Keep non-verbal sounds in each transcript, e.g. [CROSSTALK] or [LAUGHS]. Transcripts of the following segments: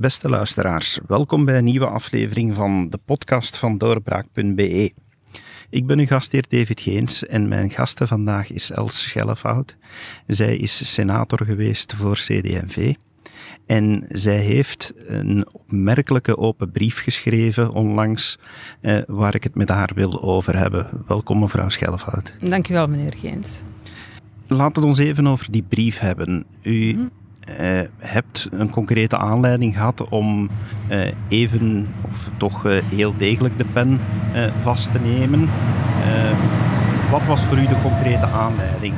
Beste luisteraars, welkom bij een nieuwe aflevering van de podcast van doorbraak.be. Ik ben uw gastheer David Geens en mijn gasten vandaag is Els Schellefout. Zij is senator geweest voor CD&V en zij heeft een opmerkelijke open brief geschreven onlangs eh, waar ik het met haar wil over hebben. Welkom mevrouw Schellefout. Dankjewel meneer Geens. Laten we ons even over die brief hebben. U mm hebt een concrete aanleiding gehad om uh, even, of toch uh, heel degelijk de pen vast te nemen. wat was voor u de concrete aanleiding?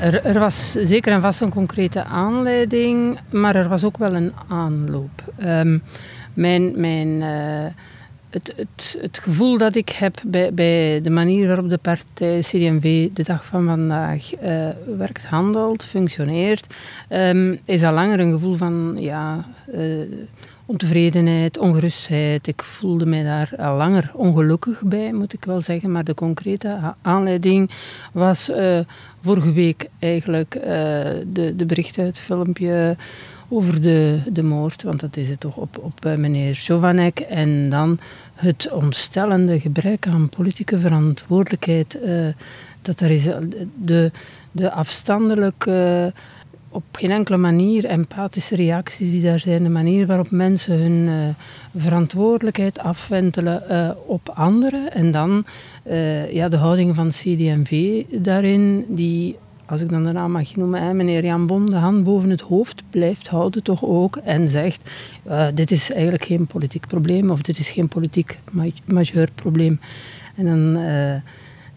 Er, er, was zeker en vast een concrete aanleiding, maar er was ook wel een aanloop. Um, mijn, mijn, uh, het, het, het, gevoel dat ik heb bij, bij de manier waarop de partij CD&V de dag van vandaag uh, werkt, handelt, functioneert, um, is al langer een gevoel van ja, uh, ontevredenheid, ongerustheid. Ik voelde mij daar al langer ongelukkig bij, moet ik wel zeggen. Maar de concrete aanleiding was uh, vorige week eigenlijk de, de berichten, het filmpje over de, de moord, want dat is het toch, op, op uh, meneer Chovanek. En dan het ontstellende gebrek aan politieke verantwoordelijkheid. dat er is de, de afstandelijke op geen enkele manier empathische reacties die daar zijn, de manier waarop mensen hun verantwoordelijkheid afwentelen op anderen. En dan ja, de houding van CD&V daarin, die, als ik dan de naam mag noemen, meneer Jan Bon de hand boven het hoofd blijft houden toch ook en zegt, dit is eigenlijk geen politiek probleem of dit is geen politiek majeur probleem. En dan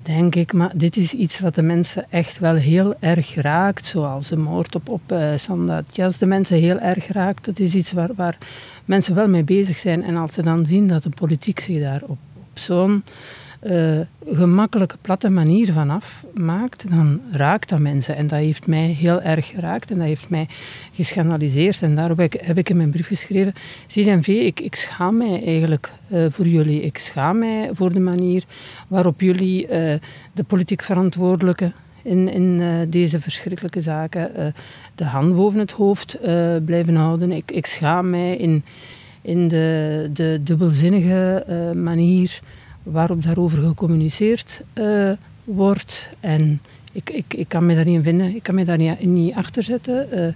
denk ik. Maar dit is iets wat de mensen echt wel heel erg raakt. Zoals de moord op, op uh, Sandat Jas de mensen heel erg raakt. Dat is iets waar, waar mensen wel mee bezig zijn. En als ze dan zien dat de politiek zich daar op, op zo'n uh, gemakkelijke, platte manier vanaf maakt, dan raakt dat mensen. En dat heeft mij heel erg geraakt en dat heeft mij geschandaliseerd. En daarop heb ik, heb ik in mijn brief geschreven, CDMV, ik, ik schaam mij eigenlijk uh, voor jullie. Ik schaam mij voor de manier waarop jullie uh, de politiek verantwoordelijken in, in deze verschrikkelijke zaken de hand boven het hoofd blijven houden. Ik, ik schaam mij in, in de, de dubbelzinnige manier waarop daarover gecommuniceerd uh, wordt. En ik, ik, ik kan me daar niet in vinden, ik kan me daar niet, niet achter zetten. Uh,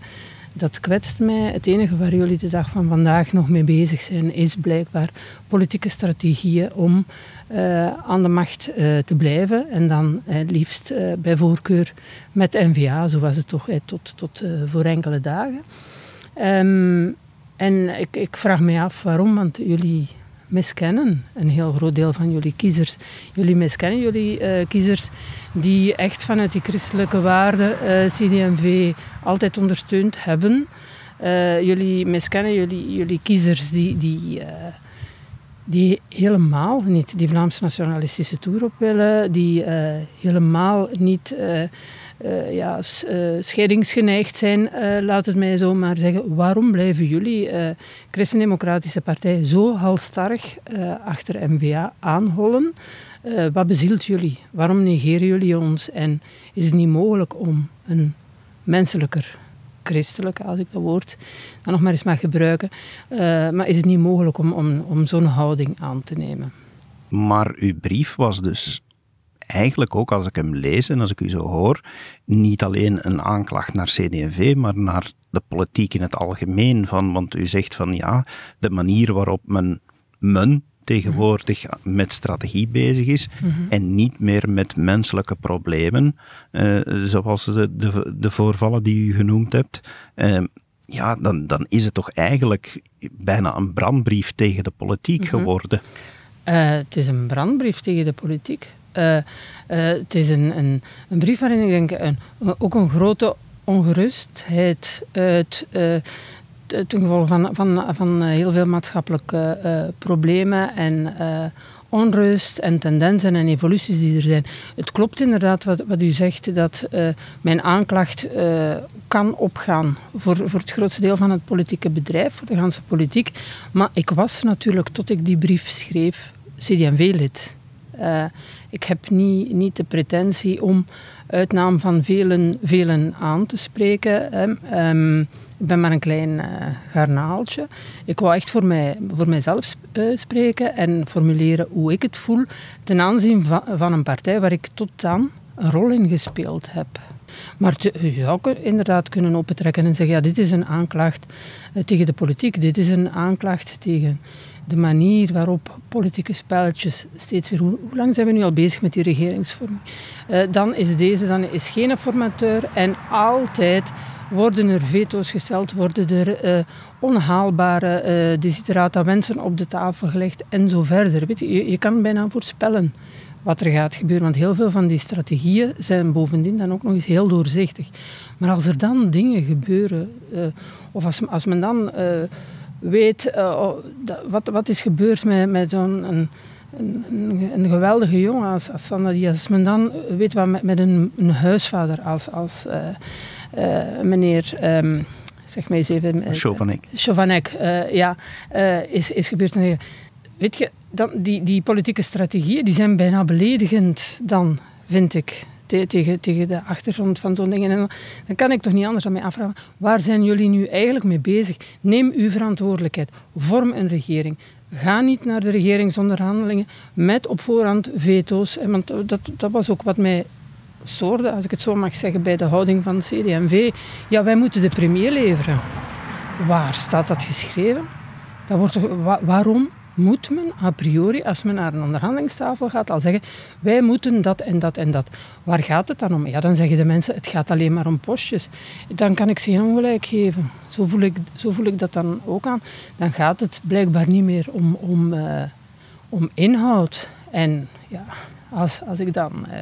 dat kwetst mij. Het enige waar jullie de dag van vandaag nog mee bezig zijn, is blijkbaar politieke strategieën om uh, aan de macht te blijven. En dan het liefst bij voorkeur met NVA, zo was het toch tot, tot voor enkele dagen. Um, en ik, ik vraag me af waarom, want jullie miskennen een heel groot deel van jullie kiezers. Jullie miskennen jullie uh, kiezers die echt vanuit die christelijke waarden uh, eh, CD&V altijd ondersteund hebben. Uh, jullie miskennen jullie, jullie kiezers die, die, die helemaal niet die Vlaamse nationalistische toer op willen, die helemaal niet uh, ja, uh, scheidingsgeneigd zijn, laat het mij zo maar zeggen. Waarom blijven jullie, Christendemocratische Partij, zo halstarrig achter MVA aanhollen? wat bezielt jullie? Waarom negeren jullie ons? En is het niet mogelijk om een menselijker, christelijke, als ik dat woord dan nog maar eens mag gebruiken, maar is het niet mogelijk om, om, om zo'n houding aan te nemen? Maar uw brief was dus eigenlijk ook, als ik hem lees en als ik u zo hoor, niet alleen een aanklacht naar CD&V, maar naar de politiek in het algemeen. Van, want u zegt van ja, de manier waarop men, men tegenwoordig met strategie bezig is mhm. en niet meer met menselijke problemen, uh, zoals de, de, de, voorvallen die u genoemd hebt. Uh, ja, dan, dan is het toch eigenlijk bijna een brandbrief tegen de politiek mhm. geworden. Uh, het is een brandbrief tegen de politiek. Uh, het is een, een, een, brief waarin ik denk een, ook een grote ongerustheid uit ten gevolge van, van, van heel veel maatschappelijke problemen en onrust en tendensen en evoluties die er zijn. Het klopt inderdaad wat, wat u zegt, dat mijn aanklacht kan opgaan voor, voor het grootste deel van het politieke bedrijf, voor de ganse politiek. Maar ik was natuurlijk, tot ik die brief schreef, CD&V-lid. Uh, ik heb niet, niet de pretentie om uit naam van velen, velen aan te spreken. Um, ik ben maar een klein uh, garnaaltje. Ik wou echt voor, mij, voor mijzelf uh, spreken en formuleren hoe ik het voel ten aanzien van, van een partij waar ik tot dan een rol in gespeeld heb. Maar je zou inderdaad kunnen opentrekken en zeggen, ja, dit is een aanklacht tegen de politiek, dit is een aanklacht tegen de manier waarop politieke spelletjes steeds weer... Hoe, hoe lang zijn we nu al bezig met die regeringsvorming? Uh, dan is deze dan is geen formateur en altijd worden er veto's gesteld, worden er uh, onhaalbare uh, desiderata wensen op de tafel gelegd en zo verder. Weet je, je, je kan bijna voorspellen wat er gaat gebeuren. Want heel veel van die strategieën zijn bovendien dan ook nog eens heel doorzichtig. Maar als er dan dingen gebeuren, of als, als men dan weet uh, wat, wat is gebeurd met, met zo'n een, een, een, geweldige jongen als, als Sandra Diaz, als men dan weet wat met, met een, een huisvader als, als meneer... Um, zeg maar eens even... Chauvanek. Chauvanek, ja, is, is gebeurd. Weet je, dan, die, die politieke strategieën die zijn bijna beledigend dan, vind ik. Tegen, tegen de achtergrond van zo'n dingen. En dan kan ik toch niet anders dan mij afvragen: waar zijn jullie nu eigenlijk mee bezig? Neem uw verantwoordelijkheid. Vorm een regering. Ga niet naar de regeringsonderhandelingen met op voorhand veto's. Want dat, dat was ook wat mij stoorde, als ik het zo mag zeggen, bij de houding van CD&V. Ja, wij moeten de premier leveren. Waar staat dat geschreven? Dat wordt waarom moet men a priori, als men naar een onderhandelingstafel gaat, al zeggen: wij moeten dat en dat en dat. Waar gaat het dan om? Ja, dan zeggen de mensen: het gaat alleen maar om postjes. Dan kan ik ze geen ongelijk geven. Zo voel ik, zo voel ik dat dan ook aan. Dan gaat het blijkbaar niet meer om, om, uh, om inhoud. En ja, als, als ik dan. Uh,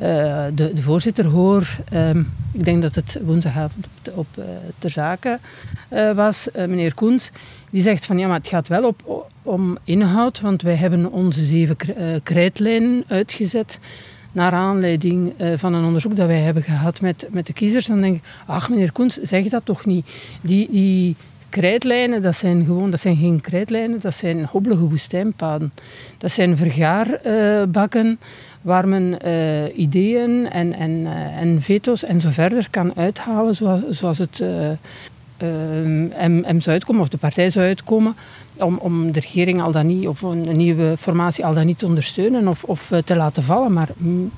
de, de, voorzitter hoor, um, ik denk dat het woensdagavond op, op uh, ter zake uh, was, meneer Koens, die zegt van ja, maar het gaat wel op, om inhoud, want wij hebben onze zeven krijtlijnen uitgezet naar aanleiding van een onderzoek dat wij hebben gehad met, met de kiezers. Dan denk ik, ach meneer Koens, zeg dat toch niet. Die, die krijtlijnen, dat zijn gewoon, dat zijn geen krijtlijnen, dat zijn hobbelige woestijnpaden. Dat zijn vergaarbakken waar men uh, ideeën en, en, uh, en veto's en zo verder kan uithalen zoals, zoals het uh, M, zou uitkomen of de partij zou uitkomen om, om de regering al dan niet of een nieuwe formatie al dan niet te ondersteunen of, of te laten vallen. Maar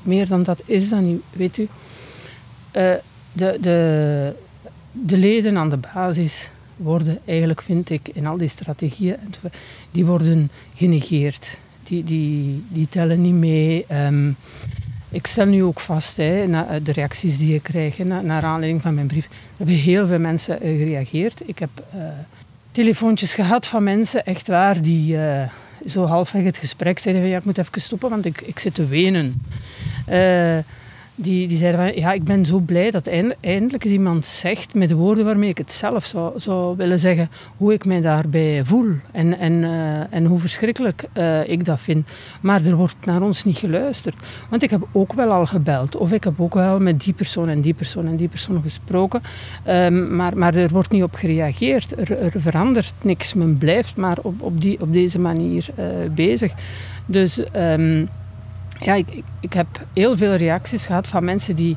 meer dan dat is dat niet, weet u. de, de, de leden aan de basis worden eigenlijk, vind ik, in al die strategieën, die worden genegeerd die, die, die tellen niet mee. Um, ik stel nu ook vast, hè, na eh, de reacties die ik krijg, na, naar aanleiding van mijn brief, er hebben heel veel mensen uh, gereageerd. Ik heb uh, telefoontjes gehad van mensen, echt waar, die uh, zo halfweg het gesprek zeiden van ja, ik moet even stoppen, want ik, ik zit te wenen die, die zeiden van, ja, ik ben zo blij dat eindelijk eens iemand zegt met de woorden waarmee ik het zelf zou, zou willen zeggen, hoe ik mij daarbij voel en, en, uh, en hoe verschrikkelijk uh, ik dat vind. Maar er wordt naar ons niet geluisterd. Want ik heb ook wel al gebeld, of ik heb ook wel met die persoon en die persoon en die persoon gesproken, um, maar, maar er wordt niet op gereageerd. Er, er verandert niks. Men blijft maar op, op, die, op deze manier uh, bezig. Dus... Um, ja, ik, ik, heb heel veel reacties gehad van mensen die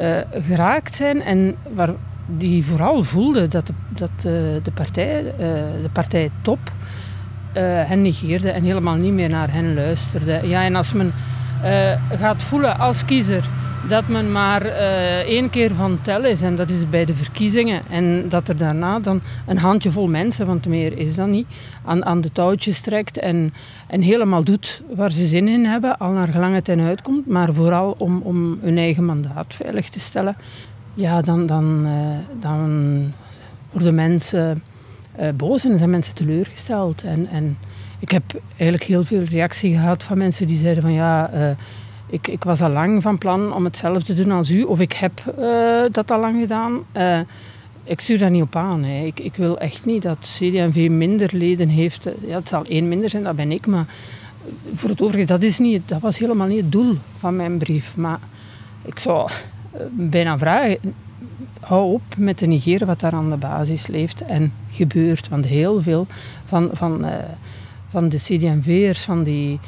uh, geraakt zijn en waar, die vooral voelden dat de, dat de, de partij, uh, de partij top uh, hen negeerde en helemaal niet meer naar hen luisterde. Ja, en als men gaat voelen als kiezer dat men maar uh, één keer van tel is en dat is bij de verkiezingen. En dat er daarna dan een handjevol mensen, want meer is dat niet, aan, aan de touwtjes trekt en, en helemaal doet waar ze zin in hebben, al naar gelang het uitkomt, maar vooral om, om hun eigen mandaat veilig te stellen. Ja, dan, dan, uh, dan worden mensen uh, boos en zijn mensen teleurgesteld. En, en ik heb eigenlijk heel veel reactie gehad van mensen die zeiden van ja ik, ik was al lang van plan om hetzelfde te doen als u, of ik heb uh, dat al lang gedaan. Uh, ik stuur daar niet op aan. Hè. Ik, ik wil echt niet dat CD&V minder leden heeft. Ja, het zal één minder zijn, dat ben ik. Maar voor het overige, dat, is niet, dat was helemaal niet het doel van mijn brief. Maar ik zou eh, bijna vragen, hou op met te negeren wat daar aan de basis leeft en gebeurt. Want heel veel van, van, van de CD&V'ers, van die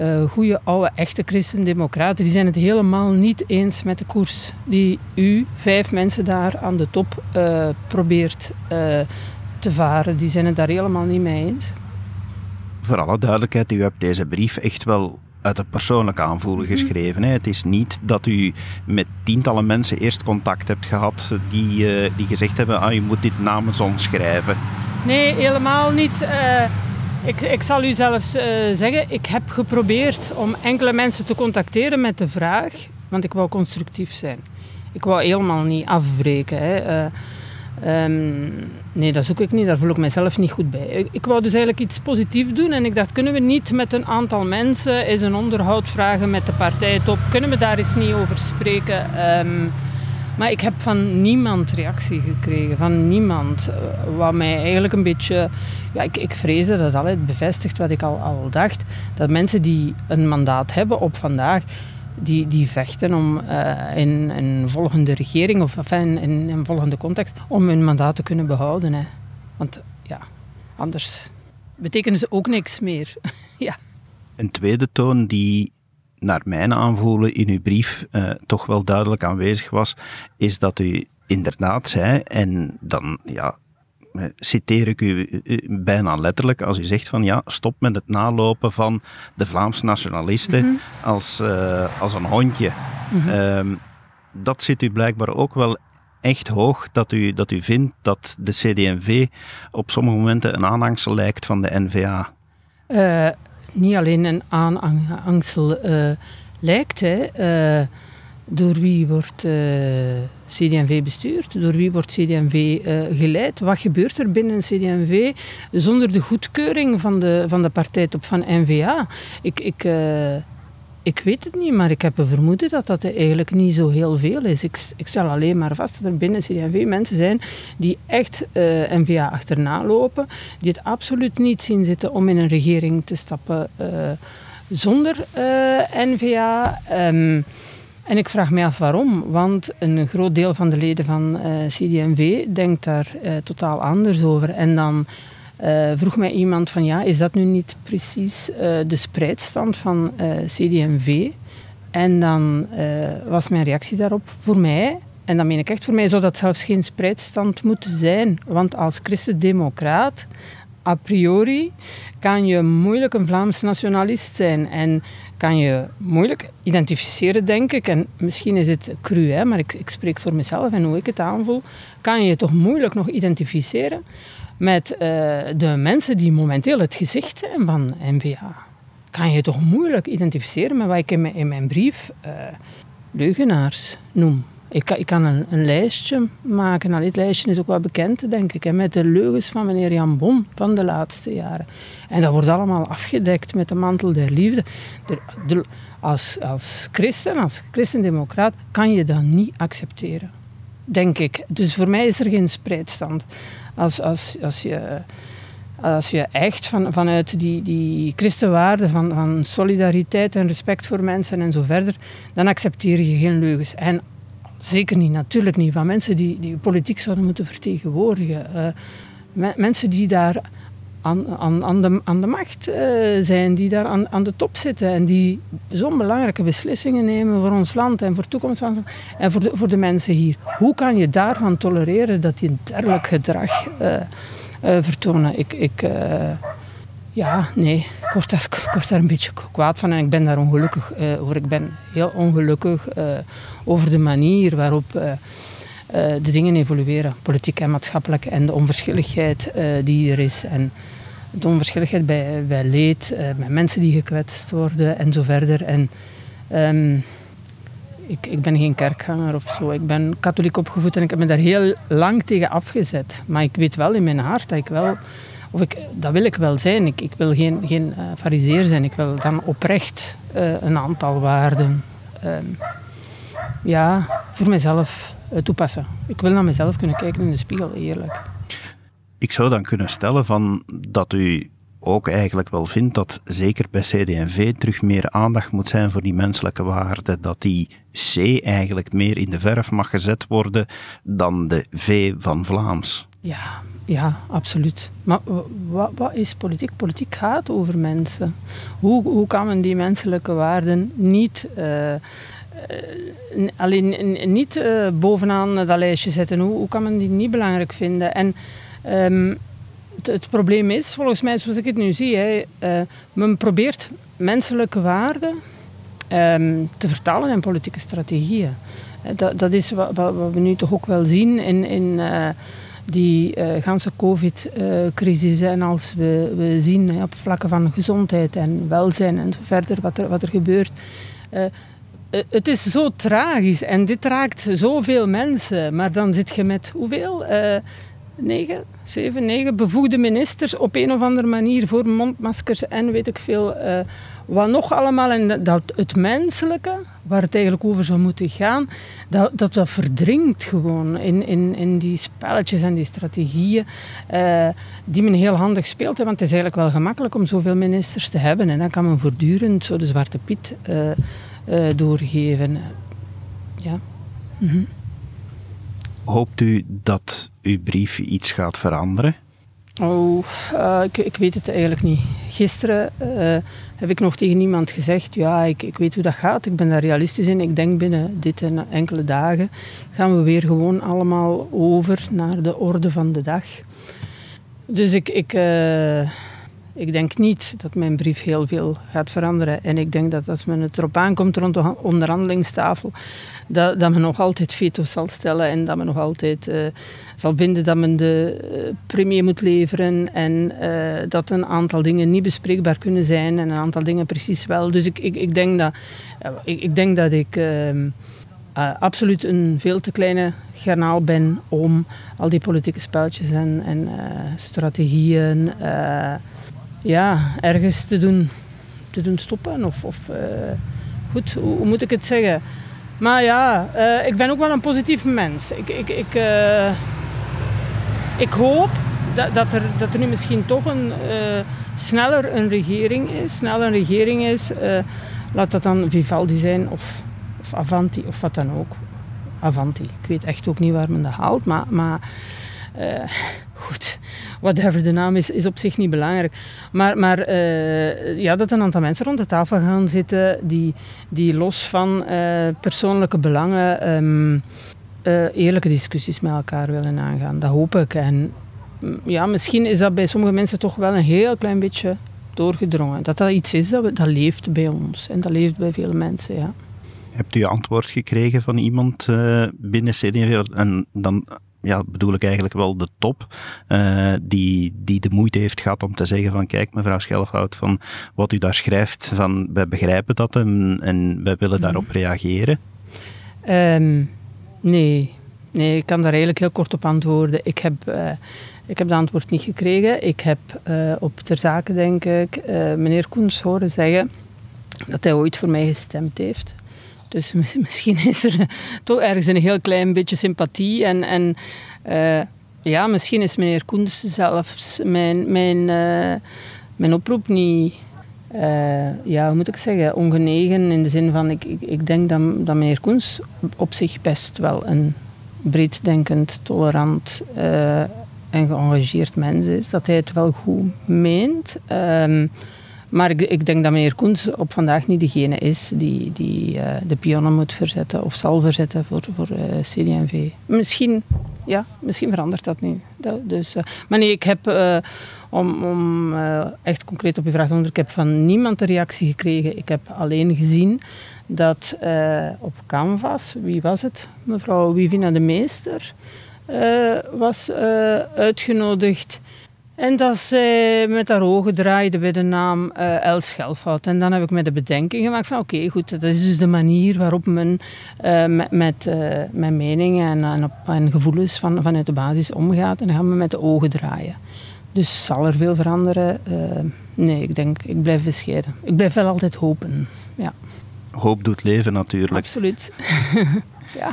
uh, goede, oude, echte christendemocraten, die zijn het helemaal niet eens met de koers die u, vijf mensen daar aan de top, uh, probeert uh, te varen. Die zijn het daar helemaal niet mee eens. Voor alle duidelijkheid, u hebt deze brief echt wel uit het persoonlijke aanvoelen mhm. geschreven. Hè. Het is niet dat u met tientallen mensen eerst contact hebt gehad die, die gezegd hebben, ah, je moet dit namens ons schrijven. Nee, helemaal niet. Ik, ik zal u zelfs uh, zeggen, ik heb geprobeerd om enkele mensen te contacteren met de vraag, want ik wou constructief zijn. Ik wou helemaal niet afbreken. Hè. Uh, um, nee, dat zoek ik niet, daar voel ik mezelf niet goed bij. Ik, ik wou dus eigenlijk iets positiefs doen en ik dacht, kunnen we niet met een aantal mensen eens een onderhoud vragen met de partijtop? Kunnen we daar eens niet over spreken? Um, maar ik heb van niemand reactie gekregen, van niemand. Eh, wat mij eigenlijk een beetje... Ja, ik, ik vreesde dat altijd bevestigt wat ik al, al dacht. Dat mensen die een mandaat hebben op vandaag, die, die vechten om uh, in een volgende regering of in een volgende context, om hun mandaat te kunnen behouden. Hè. Want ja, anders betekenen ze ook niks meer. [LAUGHS] ja. Een tweede toon die naar mijn aanvoelen in uw brief uh, toch wel duidelijk aanwezig was, is dat u inderdaad zei, en dan ja, eh, citeer ik u bijna letterlijk als u zegt van ja, stop met het nalopen van de Vlaamse nationalisten mhm. als, uh, als een hondje. Mm -hmm. dat zit u blijkbaar ook wel echt hoog, dat u, dat u vindt dat de CD&V op sommige momenten een aanhangsel lijkt van de N-VA. Uh, niet alleen een aanhangsel uh, lijkt. Hè. Uh, door wie wordt uh, eh, CD&V bestuurd? Door wie wordt CD&V geleid? Wat gebeurt er binnen CD&V zonder de goedkeuring van de, van de partijtop van NVA? Ik, ik, ik weet het niet, maar ik heb een vermoeden dat dat eigenlijk niet zo heel veel is. Ik, ik stel alleen maar vast dat er binnen CD&V mensen zijn die echt uh, N-VA achterna lopen, die het absoluut niet zien zitten om in een regering te stappen uh, zonder uh, N-VA. Um, en ik vraag me af waarom, want een groot deel van de leden van CD&V denkt daar totaal anders over. En dan uh, vroeg mij iemand van ja, is dat nu niet precies uh, de spreidstand van uh, eh, CD&V? En dan was mijn reactie daarop voor mij, en dan meen ik echt voor mij, zou dat zelfs geen spreidstand moeten zijn. Want als christendemocraat, a priori, kan je moeilijk een Vlaams nationalist zijn. En kan je moeilijk identificeren, denk ik. En misschien is het cru, hè, maar ik, ik spreek voor mezelf en hoe ik het aanvoel. Kan je toch moeilijk nog identificeren met uh, de mensen die momenteel het gezicht zijn van NVA. Kan je toch moeilijk identificeren met wat ik in mijn, brief uh, leugenaars noem. Ik ik kan een, een, lijstje maken. Nou, dit lijstje is ook wel bekend, denk ik, hè, met de leugens van meneer Jan Bon van de laatste jaren. En dat wordt allemaal afgedekt met de mantel der liefde. De, als, als christen, als christendemocraat, kan je dat niet accepteren. Denk ik. Dus voor mij is er geen spreidstand als, als, als je als je echt van, vanuit die, die christenwaarden van, van solidariteit en respect voor mensen en zo verder, dan accepteer je geen leugens. En zeker niet, natuurlijk niet, van mensen die, die politiek zouden moeten vertegenwoordigen. Uh, mensen die daar aan, aan, aan, de, aan de macht uh, zijn, die daar aan, aan de top zitten en die zo'n belangrijke beslissingen nemen voor ons land en voor toekomst en voor de, voor de mensen hier. Hoe kan je daarvan tolereren dat die dergelijk gedrag uh, vertonen? Ik, ik ja, nee, ik word, daar, een beetje kwaad van en ik ben daar ongelukkig over. Ik ben heel ongelukkig over de manier waarop de dingen evolueren, politiek en maatschappelijk, en de onverschilligheid die er is. En, de onverschilligheid bij, bij leed, uh, bij mensen die gekwetst worden en zo verder. En, um, ik, ik ben geen kerkganger of zo. Ik ben katholiek opgevoed en ik heb me daar heel lang tegen afgezet. Maar ik weet wel in mijn hart dat ik wel, of ik, dat wil ik wel zijn. Ik, ik wil geen, geen uh, fariseer zijn. Ik wil dan oprecht uh, een aantal waarden um, ja, voor mezelf toepassen. Ik wil naar mezelf kunnen kijken in de spiegel, eerlijk. Ik zou dan kunnen stellen van dat u ook eigenlijk wel vindt dat zeker bij CD&V terug meer aandacht moet zijn voor die menselijke waarden, dat die C eigenlijk meer in de verf mag gezet worden dan de V van Vlaams. Ja, ja, absoluut. Maar wat, wat, is politiek? Politiek gaat over mensen. Hoe, hoe kan men die menselijke waarden niet, uh, alleen, niet uh, bovenaan dat lijstje zetten? Hoe, hoe kan men die niet belangrijk vinden? En um, het, probleem is, volgens mij, zoals ik het nu zie, hè, men probeert menselijke waarden um, te vertalen in politieke strategieën. Dat, dat is wat, wat, we nu toch ook wel zien in, in die uh, ganse COVID-crisis en als we, we zien op vlakken van gezondheid en welzijn en zo verder wat er, wat er gebeurt. Uh, het is zo tragisch en dit raakt zoveel mensen, maar dan zit je met hoeveel? Negen, zeven, negen bevoegde ministers op een of andere manier voor mondmaskers en weet ik veel wat nog allemaal. En dat, het menselijke, waar het eigenlijk over zou moeten gaan, dat dat, verdringt gewoon in, in, in die spelletjes en die strategieën uh, die men heel handig speelt. Hè, want het is eigenlijk wel gemakkelijk om zoveel ministers te hebben. En dan kan men voortdurend zo de zwarte piet uh, uh, doorgeven. Ja. -hmm. Hoopt u dat uw brief iets gaat veranderen? Oh, uh, ik, ik, weet het eigenlijk niet. Gisteren uh, heb ik nog tegen iemand gezegd, ja, ik, ik weet hoe dat gaat, ik ben daar realistisch in. Ik denk binnen dit en enkele dagen gaan we weer gewoon allemaal over naar de orde van de dag. Dus ik, ik, uh, ik denk niet dat mijn brief heel veel gaat veranderen. En ik denk dat als men het erop aankomt rond de onderhandelingstafel, dat, dat men nog altijd veto zal stellen en dat men nog altijd uh, zal vinden dat men de uh, premier moet leveren en uh, dat een aantal dingen niet bespreekbaar kunnen zijn en een aantal dingen precies wel. Dus ik, ik, ik denk dat ik, ik, denk dat ik ehm, absoluut een veel te kleine garnaal ben om al die politieke spelletjes en, en strategieën ja, ergens te doen, te doen stoppen. Of, of goed, hoe, moet ik het zeggen? Maar ja, uh, ik ben ook wel een positief mens. Ik, ik, ik, uh, ik hoop dat, dat, er, dat er nu misschien toch een, sneller een regering is. Sneller een regering is. laat dat dan Vivaldi zijn of, of Avanti of wat dan ook. Avanti. Ik weet echt ook niet waar men dat haalt. Maar, maar goed, whatever de naam is, is op zich niet belangrijk. Maar, maar uh, ja, dat een aantal mensen rond de tafel gaan zitten die, die los van uh, persoonlijke belangen um, uh, eerlijke discussies met elkaar willen aangaan. Dat hoop ik. En mm, ja, misschien is dat bij sommige mensen toch wel een heel klein beetje doorgedrongen. Dat dat iets is dat, dat leeft bij ons en dat leeft bij veel mensen, ja. Hebt u antwoord gekregen van iemand binnen CD&V? En dan ja, bedoel ik eigenlijk wel de top, uh, die, die de moeite heeft gehad om te zeggen van kijk mevrouw Schelfhout, van wat u daar schrijft, van wij begrijpen dat en, en wij willen mhm. daarop reageren? Um, nee. nee, ik kan daar eigenlijk heel kort op antwoorden. Ik heb... Uh, ik heb de antwoord niet gekregen. Ik heb uh, op ter zake, denk ik, meneer Koens horen zeggen dat hij ooit voor mij gestemd heeft. Dus [LAUGHS] misschien is er toch ergens een heel klein beetje sympathie. En, en uh, ja, misschien is meneer Koens zelfs mijn, mijn, uh, mijn oproep niet, uh, ja, moet ik zeggen, ongenegen. In de zin van, ik, ik, denk dat, dat meneer Koens op zich best wel een breeddenkend, tolerant en geëngageerd mens is. Dat hij het wel goed meent. Maar ik, ik, denk dat meneer Koens op vandaag niet degene is die, die uh, de pionnen moet verzetten of zal verzetten voor, voor eh, CD&V. Misschien, ja, misschien verandert dat nu. Dus, uh, maar nee, ik heb, om, om echt concreet op uw vraag te antwoorden, ik heb van niemand een reactie gekregen. Ik heb alleen gezien dat op Canvas, wie was het? Mevrouw Wivina de Meester was uitgenodigd en dat zij met haar ogen draaide bij de naam uh, El Schelfhout. En dan heb ik me de bedenking gemaakt van oké, goed, dat is dus de manier waarop men uh, met, met, uh, met meningen en, en, en, gevoelens van, vanuit de basis omgaat. En dan gaan we met de ogen draaien. Dus zal er veel veranderen? nee, ik denk, ik blijf bescheiden. Ik blijf wel altijd hopen, ja. Hoop doet leven natuurlijk. Absoluut, [LAUGHS] ja.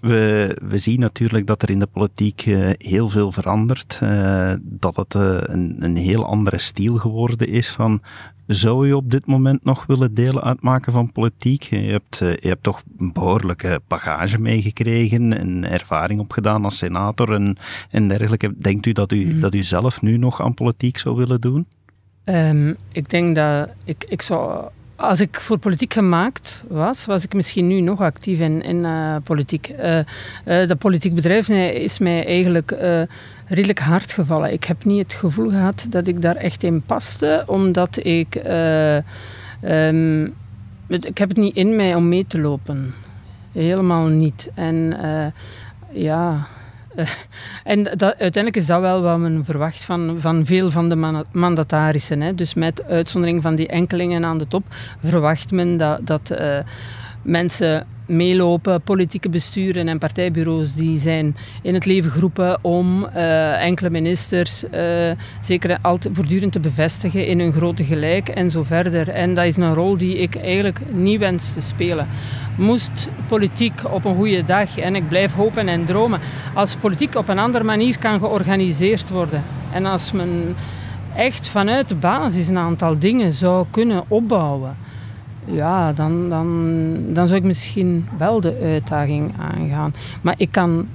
We, we zien natuurlijk dat er in de politiek uh, heel veel verandert. Uh, dat het uh, een, een heel andere stijl geworden is van Zou u op dit moment nog willen delen uitmaken van politiek? Je hebt, eh, je hebt toch een behoorlijke bagage meegekregen en ervaring opgedaan als senator en, en dergelijke. Denkt u dat, u mhm. dat u zelf nu nog aan politiek zou willen doen? Ehm, ik denk dat ik, ik zou als ik voor politiek gemaakt was, was ik misschien nu nog actief in, in uh, politiek. Uh, uh, dat politiek bedrijf is mij eigenlijk redelijk hard gevallen. Ik heb niet het gevoel gehad dat ik daar echt in paste, omdat ik... Um, ik heb het niet in mij om mee te lopen. Helemaal niet. En ja... en dat, uiteindelijk is dat wel wat men verwacht van, van veel van de mandatarissen. Hè. Dus met uitzondering van die enkelingen aan de top verwacht men dat, dat uh, mensen meelopen, politieke besturen en partijbureaus die zijn in het leven geroepen om uh, enkele ministers uh, zeker altijd voortdurend te bevestigen in hun grote gelijk en zo verder. En dat is een rol die ik eigenlijk niet wens te spelen. Moest politiek op een goede dag, en ik blijf hopen en dromen, als politiek op een andere manier kan georganiseerd worden en als men echt vanuit de basis een aantal dingen zou kunnen opbouwen ja, dan, dan, dan zou ik misschien wel de uitdaging aangaan. Maar ik kan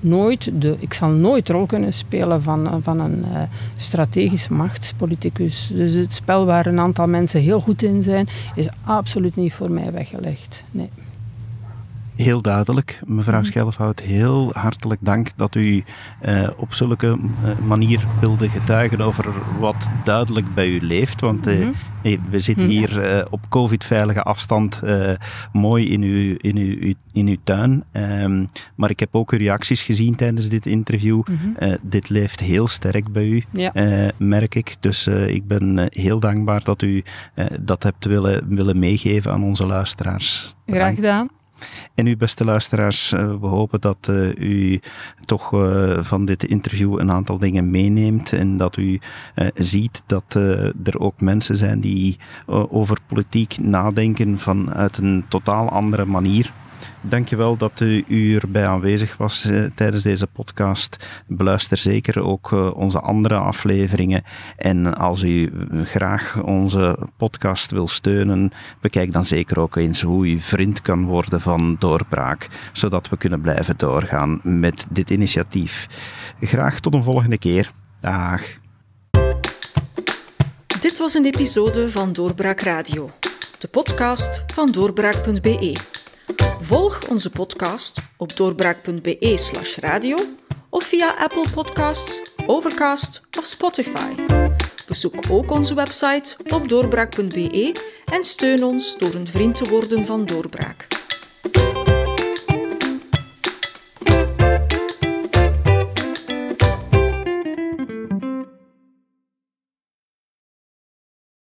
nooit de, ik zal nooit rol kunnen spelen van, van een uh, strategisch machtspoliticus. Dus het spel waar een aantal mensen heel goed in zijn, is absoluut niet voor mij weggelegd. Nee. Heel duidelijk, mevrouw mhm. Schelfhout, heel hartelijk dank dat u uh, op zulke uh, manier wilde getuigen over wat duidelijk bij u leeft. Want uh, we zitten mhm. hier op covid-veilige afstand mooi in uw, in uw, in uw tuin. Um, maar ik heb ook uw reacties gezien tijdens dit interview. Mhm. dit leeft heel sterk bij u, ja. merk ik. Dus ik ben heel dankbaar dat u dat hebt willen, willen meegeven aan onze luisteraars. Graag gedaan. En uw beste luisteraars, eh, we hopen dat eh, u toch eh, van dit interview een aantal dingen meeneemt en dat u ziet dat er ook mensen zijn die over politiek nadenken vanuit een totaal andere manier. Dankjewel dat u erbij aanwezig was eh, tijdens deze podcast. Beluister zeker ook eh, onze andere afleveringen. En als u graag onze podcast wil steunen, bekijk dan zeker ook eens hoe u vriend kan worden van Doorbraak, zodat we kunnen blijven doorgaan met dit initiatief. Graag tot een volgende keer. Dag. Dit was een episode van Doorbraak Radio, de podcast van doorbraak.be. Volg onze podcast op doorbraak.be radio of via Apple Podcasts, Overcast of Spotify. Bezoek ook onze website op doorbraak.be en steun ons door een vriend te worden van Doorbraak.